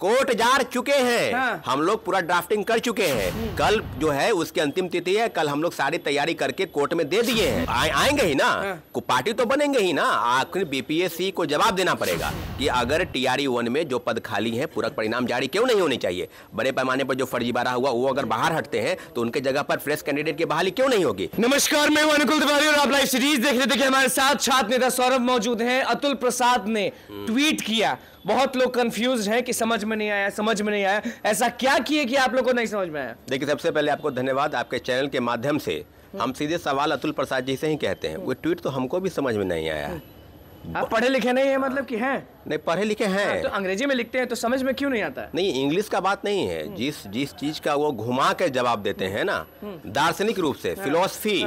Court जा चुके हैं। हाँ। हम लोग पूरा ड्राफ्टिंग कर चुके हैं। कल जो है उसकी अंतिम तिथि है। कल हम लोग सारी तैयारी करके कोर्ट में दे दिए हैं। आए, आएँगे ही ना? हाँ। को पार्टी तो बनेंगे ही ना? आखिर बीपीएससी को जवाब देना पड़ेगा कि अगर टीआरई वन में जो पद खाली है पूरक परिणाम जारी क्यों नहीं होने चाहिए? बड़े पैमाने पर जो फर्जीवाड़ा हुआ वो अगर बाहर हटते हैं तो उनके जगह पर फ्रेश कैंडिडेट की बहाली क्यों नहीं होगी? नमस्कार मैं हूँ अनुकुल तिवारी और आप लाइव सीरीज़ देख रहे थे हमारे साथ छात्र नेता सौरभ मौजूद हैं। अतुल प्रसाद ने ट्वीट किया। बहुत लोग कंफ्यूज हैं कि समझ में नहीं आया समझ में नहीं आया। ऐसा क्या किए कि आप लोग को नहीं समझ में आया? देखिए सबसे पहले आपको धन्यवाद आपके चैनल के माध्यम से। हम सीधे सवाल अतुल प्रसाद जी से ही कहते हैं। वो ट्वीट तो हमको भी समझ में नहीं आया। आप पढ़े लिखे नहीं है मतलब कि हैं? नहीं पढ़े लिखे हैं। तो अंग्रेज़ी में लिखते हैं तो समझ में क्यों नहीं आता? है नहीं इंग्लिश का बात नहीं है। जिस जिस चीज़ का वो घुमा के जवाब देते हैं ना दार्शनिक रूप से फिलोसफी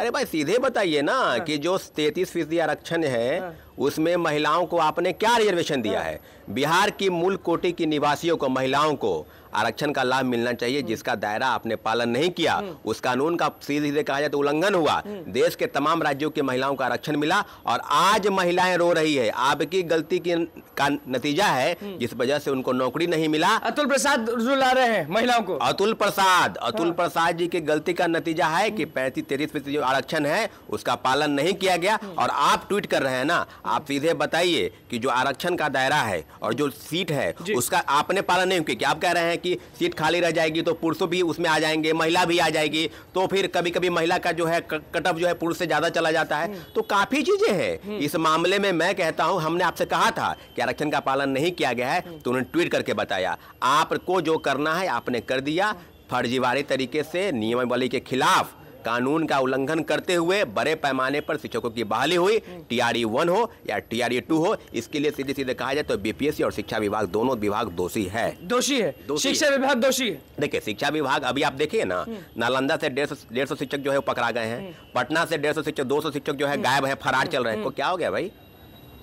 अरे भाई सीधे बताइए ना हाँ। कि जो तैतीस फ़ीसदी आरक्षण है हाँ। उसमें महिलाओं को आपने क्या रिजर्वेशन दिया हाँ। है बिहार की मूल कोटि की निवासियों को महिलाओं को आरक्षण का लाभ मिलना चाहिए जिसका दायरा आपने पालन नहीं किया उस कानून का सीधे सीधे कहा जाए तो उल्लंघन हुआ। देश के तमाम राज्यों की महिलाओं का आरक्षण मिला और आज महिलाएँ रो रही है। आपकी गलती की का नतीजा है जिस वजह से उनको नौकरी नहीं मिला। अतुल प्रसाद रुला रहे हैं महिलाओं को। अतुल प्रसाद अतुल प्रसाद जी की गलती का नतीजा है कि पैंतीस तैतीस फ़ीसदी जो आरक्षण है उसका पालन नहीं किया गया। और आप ट्वीट कर रहे हैं ना आप सीधे बताइए कि जो आरक्षण का दायरा है और जो सीट है उसका आपने पालन नहीं किया आप कह रहे हैं कि सीट खाली रह जाएगी तो पुरुषों भी उसमें आ जाएँगे महिला भी आ जाएगी तो फिर कभी कभी महिला का जो है कटअप जो है पुरुष से ज़्यादा चला जाता है। तो काफ़ी चीज़ें हैं। इस मामले में मैं कहता हूँ हमने आपसे कहा था कि आरक्षण का पालन नहीं किया गया है तो उन्होंने ट्वीट करके बताया आपको जो करना है आपने कर दिया फर्जीवाड़ी तरीके से नियमावली के खिलाफ कानून का उल्लंघन करते हुए बड़े पैमाने पर शिक्षकों की बहाली हुई। टीआरई वन हो या टीआरई टू हो इसके लिए सीधे सीधे कहा जाए तो बीपीएससी और शिक्षा विभाग दोनों विभाग दोषी है। दोषी है। दोषी शिक्षा विभाग दोषी है। देखिए शिक्षा विभाग अभी आप देखिए ना नालंदा से डेढ़ सौ शिक्षक जो है पकड़ा गए हैं। पटना से डेढ़ सौ शिक्षक दो सौ शिक्षक जो है गायब है फरार चल रहे हैं। को क्या हो गया भाई?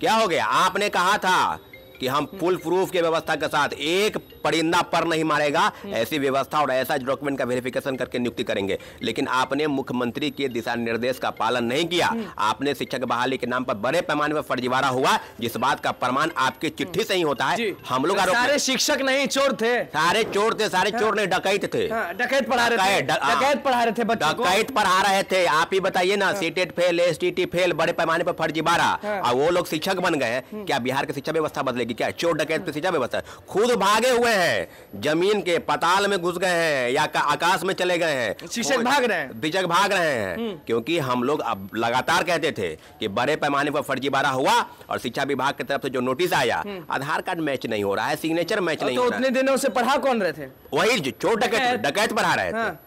क्या हो गया? आपने कहा था कि हम फुल प्रूफ की व्यवस्था के साथ एक परिंदा पर नहीं मारेगा। ऐसी व्यवस्था और ऐसा डॉक्यूमेंट का वेरिफिकेशन करके नियुक्ति करेंगे। लेकिन आपने मुख्यमंत्री के दिशा निर्देश का पालन नहीं किया। आपने शिक्षक बहाली के नाम पर बड़े पैमाने पर फर्जीवाड़ा हुआ। जिस बात का प्रमाण आपकी चिट्ठी से ही होता है। हम लोग सारे शिक्षक नहीं चोर थे। सारे चोर थे सारे चोर नहीं डकैत थे। हाँ, डकैत पढ़ा रहे थे। डकैत, हाँ। पढ़ा रहे थे डकैत पढ़ा रहे थे। आप ही बताइए ना सीटेट फेल एसटीटी फेल बड़े पैमाने पर फर्जीवाड़ा। हाँ। और वो लोग शिक्षक बन गए क्या बिहार की शिक्षा व्यवस्था बदलेगी? क्या चोर डकैत पे शिक्षा व्यवस्था खुद भागे हुए हैं ज़मीन के पताल में घुस गए हैं या का- आकाश में चले गए हैं। शिक्षक भाग रहे हैं। शिक्षक भाग रहे हैं। क्योंकि हम लोग अब लगातार कहते थे कि बड़े पैमाने पर फर्जीवाड़ा हुआ और शिक्षा विभाग की तरफ़ से जो नोटिस आया आधार कार्ड मैच नहीं हो रहा है सिग्नेचर मैच नहीं तो हो रहा उतने है दिनों से पढ़ा कौन रहे थे? वही जो चोर डकैत पढ़ा रहे हाँ। थे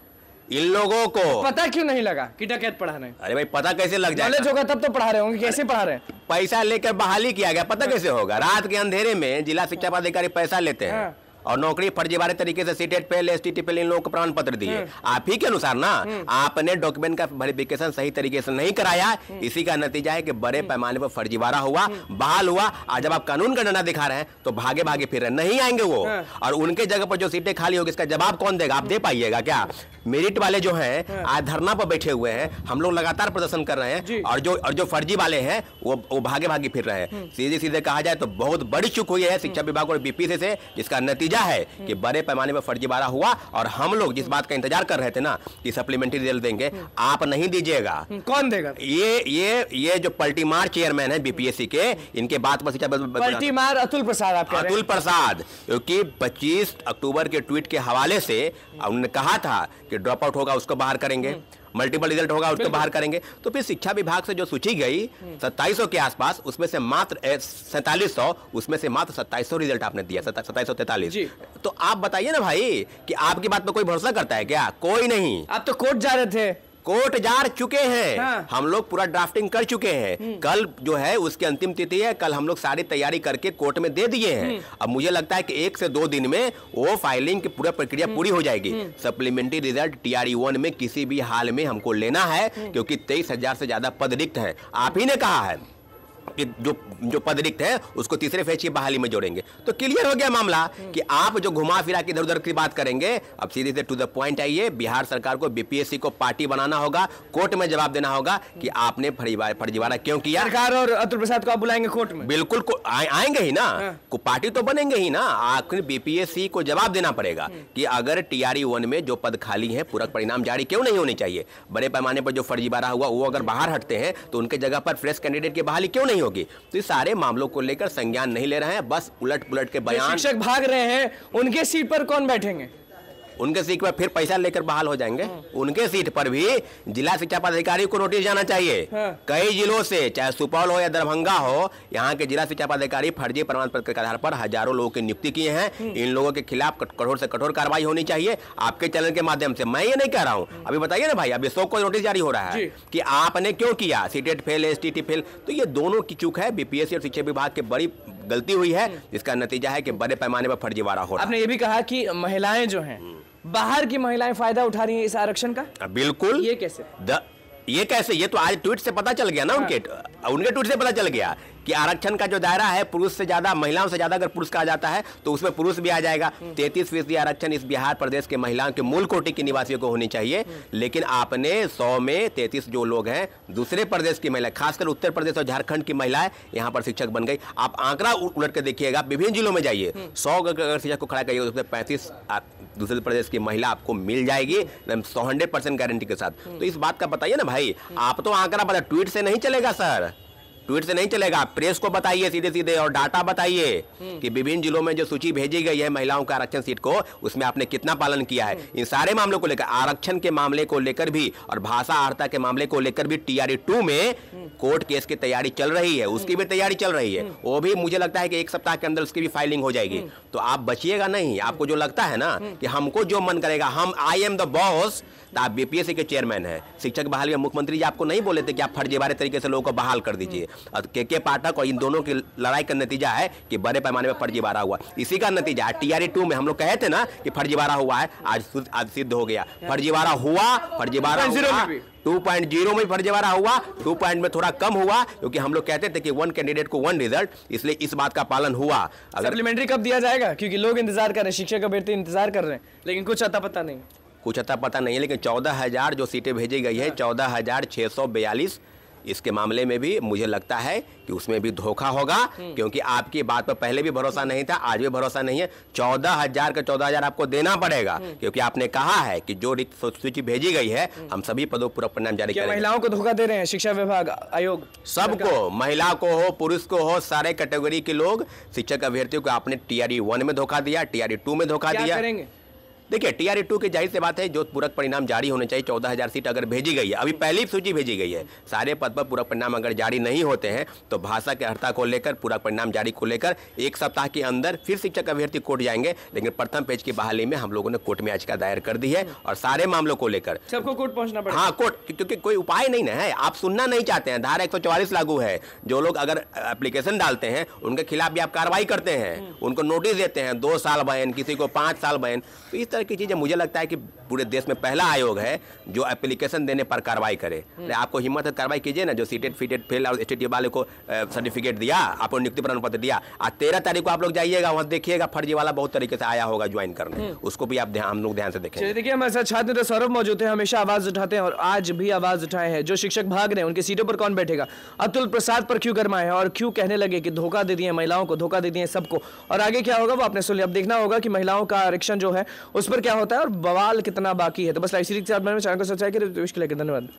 इन लोगों को पता क्यों नहीं लगा कि डकैत पढ़ा रहे अरे भाई पता कैसे लग नॉलेज जाएगा होगा तब तो पढ़ा रहे होंगे कैसे पढ़ा रहे पैसा लेकर बहाली किया गया पता कैसे होगा? रात के अंधेरे में जिला शिक्षा पदाधिकारी पैसा लेते हैं। हाँ। और नौकरी फर्जीवाड़े तरीके से सीटेट पे एस टी पे इन लोगों को प्रमाण पत्र दिए। आप ही के अनुसार ना आपने डॉक्यूमेंट का वेरिफिकेशन सही तरीके से नहीं कराया। इसी का नतीजा है कि बड़े पैमाने पर फर्जीवाड़ा हुआ बहाल हुआ और जब आप कानून का डंडा दिखा रहे हैं तो भागे भागे फिर रहे नहीं आएँगे वो। हाँ। और उनके जगह पर जो सीटें खाली होगी इसका जवाब कौन देगा? आप दे पाइएगा क्या? मेरिट वाले जो है आज धरना पर बैठे हुए हैं हम लोग लगातार प्रदर्शन कर रहे हैं और जो और जो फर्जी वाले हैं वो वो भागे भागे फिर रहे हैं। सीधे सीधे कहा जाए तो बहुत बड़ी चुक हुई है शिक्षा विभाग और बीपीसी से जिसका नतीजा है कि बड़े पैमाने पर फर्जीवाड़ा हुआ और हम लोग जिस बात का इंतज़ार कर रहे थे ना कि सप्लीमेंट्री रिज़ल्ट देंगे आप नहीं दीजिएगा। कौन देगा? ये ये ये जो पल्टीमार चेयरमैन है बीपीएससी के इनके बात पर शिक्षा पलटी मार अतुल प्रसाद आप अतुल प्रसाद क्योंकि 25 अक्टूबर के ट्वीट के हवाले से उन्होंने कहा था कि ड्रॉप आउट होगा उसको बाहर करेंगे। मल्टीपल रिज़ल्ट होगा उसको बाहर करेंगे। तो फिर शिक्षा विभाग से जो सूची गई सत्ताईस के आसपास उसमें से मात्र सैंतालीस उसमें से मात्र सत्ताईस रिज़ल्ट आपने दिया सत्ताईस सौ तो आप बताइए ना भाई कि आपकी बात पर कोई भरोसा करता है क्या? कोई नहीं। आप तो कोर्ट जा रहे थे। कोर्ट जा चुके हैं। हाँ। हम लोग पूरा ड्राफ्टिंग कर चुके हैं। कल जो है उसकी अंतिम तिथि है। कल हम लोग सारी तैयारी करके कोर्ट में दे दिए हैं। अब मुझे लगता है कि एक से दो दिन में वो फाइलिंग की पूरा प्रक्रिया पूरी हो जाएगी। सप्लीमेंट्री रिज़ल्ट टीआरई वन में किसी भी हाल में हमको लेना है क्योंकि तेईस हज़ार से ज़्यादा पद रिक्त है। आप ही ने कहा है। कि जो जो पद रिक्त है उसको तीसरे फ़ेज़ की बहाली में जोड़ेंगे। तो क्लियर हो गया मामला कि आप जो घुमा फिरा के इधर उधर की बात करेंगे अब सीधे से टू द पॉइंट आइए बिहार सरकार को बीपीएससी को पार्टी बनाना होगा कोर्ट में जवाब देना होगा कि आपने फर्जीवाड़ा क्यों किया? सरकार और अतुल प्रसाद को आप बुलाएँगे कोर्ट में? बिल्कुल को आए, आएँगे ही ना। हाँ। को पार्टी तो बनेंगे ही ना। आखिर बीपीएससी को जवाब देना पड़ेगा कि अगर टीआरई वन में जो पद खाली है पूरक परिणाम जारी क्यों नहीं होने चाहिए? बड़े पैमाने पर जो फर्जीवाड़ा हुआ वो अगर बाहर हटते हैं तो उनके जगह पर फ्रेश कैंडिडेट की बहाली क्यों नहीं होगी? तो ये सारे मामलों को लेकर संज्ञान नहीं ले रहे हैं बस उलट पुलट के बयान शिक्षक भाग रहे हैं उनके सीट पर कौन बैठेंगे? उनके सीट पर फिर पैसा लेकर बहाल हो जाएँगे। उनके सीट पर भी जिला शिक्षा पदाधिकारी को नोटिस जाना चाहिए। हाँ। कई जिलों से चाहे सुपौल हो या दरभंगा हो यहाँ के जिला शिक्षा पदाधिकारी फर्जी प्रमाण पत्र के आधार पर हज़ारों लोगों की नियुक्ति किए हैं। इन लोगों के खिलाफ कठोर से कठोर कार्रवाई होनी चाहिए। आपके चैनल के माध्यम से। मैं ये नहीं कह रहा हूँ। अभी बताइए ना भाई अभी शो को नोटिस जारी हो रहा है। कि आपने क्यों किया? सीटेट फेल एसटीटी फेल तो ये दोनों की चूक है। बीपीएससी और शिक्षा विभाग की बड़ी गलती हुई है जिसका नतीजा है कि बड़े पैमाने पर फर्जीवाड़ा हो रहा है। आपने ये भी कहा कि महिलाएँ जो हैं बाहर की महिलाएँ फ़ायदा उठा रही हैं इस आरक्षण का? बिल्कुल। ये कैसे? द ये कैसे? ये तो आज ट्वीट से पता चल गया ना उनके उनके ट्वीट से पता चल गया। कि आरक्षण का जो दायरा है पुरुष से ज़्यादा महिलाओं से ज़्यादा अगर पुरुष का आ जाता है तो उसमें पुरुष भी आ जाएगा। तैतीस फ़ीसदी आरक्षण इस बिहार प्रदेश के महिलाओं के मूल कोटि के निवासियों को होनी चाहिए। लेकिन आपने सौ में तैतीस जो लोग हैं दूसरे प्रदेश की महिला खासकर उत्तर प्रदेश और झारखंड की महिलाएँ यहाँ पर शिक्षक बन गई। आप आंकड़ा उलट के देखिएगा विभिन्न जिलों में जाइए। सौ अगर शिक्षक को खड़ा करिएगा उसमें पैंतीस दूसरे प्रदेश की महिला आपको मिल जाएगी सौ हंड्रेड परसेंट गारंटी के साथ। तो इस बात का बताइए ना भाई आप तो आंकड़ा बता ट्वीट से नहीं चलेगा सर। ट्वीट से नहीं चलेगा। प्रेस को बताइए सीधे सीधे और डाटा बताइए कि विभिन्न जिलों में जो सूची भेजी गई है महिलाओं का आरक्षण सीट को उसमें आपने कितना पालन किया है? इन सारे मामलों को लेकर आरक्षण के मामले को लेकर भी और भाषा आर्ता के मामले को लेकर भी टीआरई टू में कोर्ट केस की तैयारी चल रही है उसकी भी तैयारी चल रही है। वो भी मुझे लगता है कि एक सप्ताह के अंदर उसकी भी फाइलिंग हो जाएगी। तो आप बचिएगा नहीं आपको जो लगता है ना कि हमको जो मन करेगा हम आई एम द बॉस तो आप बीपीएससी के चेयरमैन हैं। शिक्षक बहाली में मुख्यमंत्री जी आपको नहीं बोले थे कि आप फर्जीवाड़े तरीके से लोगों को बहाल कर दीजिए। और के के पाठक और इन दोनों की लड़ाई का नतीजा है कि बड़े पैमाने पर फर्जीवाड़ा हुआ। इसी का नतीजा है टीआरई टू में हम लोग कहे थे ना कि फर्जीवाड़ा हुआ है आज आज सिद्ध हो गया। फर्जीवाड़ा हुआ फर्जीवाड़ा 2.0 हुआ में भी। 2.0 में फर्जीवाड़ा हुआ 2 पॉइंट में थोड़ा कम हुआ क्योंकि हम लोग कहते थे कि वन कैंडिडेट को वन रिज़ल्ट इसलिए इस बात का पालन हुआ। अगर सप्लीमेंट्री कब दिया जाएगा? क्योंकि लोग इंतज़ार कर रहे हैं शिक्षक अभ्यर्थी इंतज़ार कर रहे हैं लेकिन कुछ अता पता नहीं। कुछ अता पता नहीं है लेकिन चौदह हज़ार जो सीटें भेजी गई है चौदह हज़ार छः सौ बयालीस इसके मामले में भी मुझे लगता है कि उसमें भी धोखा होगा क्योंकि आपकी बात पर पहले भी भरोसा नहीं था आज भी भरोसा नहीं है। चौदह हज़ार का चौदह हज़ार आपको देना पड़ेगा क्योंकि आपने कहा है कि जो रिक्त सूची भेजी गई है हम सभी पदों पर पूरा परिणाम जारी करेंगे। महिलाओं को धोखा दे रहे हैं? शिक्षा विभाग आयोग सबको महिला को हो पुरुष को हो सारे कैटेगरी के लोग शिक्षक अभ्यर्थियों को आपने टीआरई वन में धोखा दिया टीआरई टू में धोखा दिया। करेंगे? देखिए टीआरई टू की ज़ाहिर से बात है जो पूरक परिणाम जारी होने चाहिए चौदह हज़ार सीट अगर भेजी गई है अभी पहली सूची भेजी गई है सारे पद पर पूरक परिणाम अगर जारी नहीं होते हैं तो भाषा के अर्था को लेकर पूरक परिणाम जारी को लेकर एक सप्ताह के अंदर फिर शिक्षक अभ्यर्थी कोर्ट जाएँगे लेकिन प्रथम पेज की बहाली में हम लोगों ने कोर्ट में याचिका दायर कर दी है और सारे मामलों को लेकर। सबको कोर्ट पहुँचना पड़ेगा। हाँ कोर्ट क्योंकि कोई उपाय नहीं ना है आप सुनना नहीं चाहते हैं धारा 144 लागू है जो लोग अगर एप्लीकेशन डालते हैं उनके खिलाफ भी आप कार्रवाई करते हैं उनको नोटिस देते हैं दो साल बैन किसी को पाँच साल बैन तो इस तरह की चीज़ें मुझे लगता है कि पूरे देश में पहला आयोग है जो एप्लीकेशन देने पर कार्रवाई करे। अरे आपको हिम्मत है कार्रवाई कीजिए ना जो सीटेड फीटेड फेल और स्टेट वाले को सर्टिफिकेट दिया आपको नियुक्ति प्रमाण पत्र दिया। आज तेरह तारीख को आप लोग जाइएगा वहाँ देखिएगा फर्जी वाला बहुत तरीके से आया होगा ज्वाइन करने। उसको भी आप हम लोग ध्यान से चलिए देखिए हमारे साथ छात्र सौरभ मौजूद है हमेशा आवाज़ उठाते हैं और आज भी आवाज़ उठाए हैं। जो शिक्षक भाग रहे हैं उनकी सीटों पर कौन बैठेगा? अतुल प्रसाद पर क्यों गरमाए हैं? और क्यों कहने लगे कि धोखा दे दिए महिलाओं को धोखा दे दिए सबको? और आगे क्या होगा वो आपने सुन लिया। अब देखना होगा कि महिलाओं का आरक्षण जो है उस पर क्या होता है और बवाल कितना बाकी है? तो बस लाइव सीरीज़ के साथ मैंने चैनल को सब्सक्राइब करें तो इसके लिए धन्यवाद।